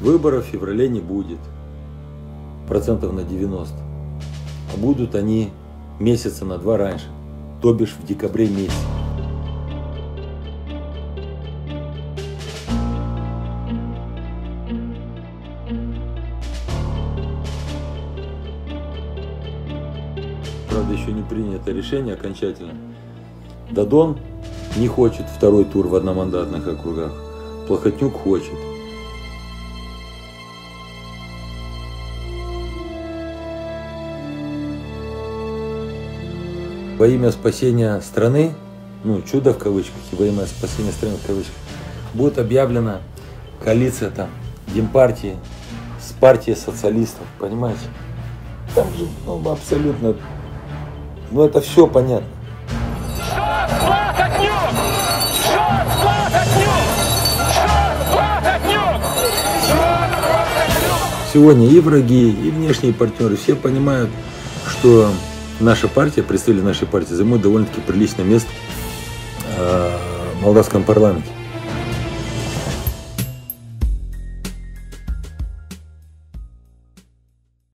Выборов в феврале не будет. Процентов на 90. А будут они месяца на два раньше. То бишь в декабре месяце. Правда, еще не принято решение окончательно. Дадон не хочет второй тур в одномандатных округах. Плохотнюк хочет. Во имя спасения страны, ну, чудо в кавычках, и во имя спасения страны в кавычках, будет объявлена коалиция там, Демпартии с партией социалистов, понимаете? Там же ну, абсолютно, ну это все понятно. Сегодня и враги, и внешние партнеры все понимают, что наша партия, представители нашей партии займут довольно-таки приличное место э, в молдавском парламенте.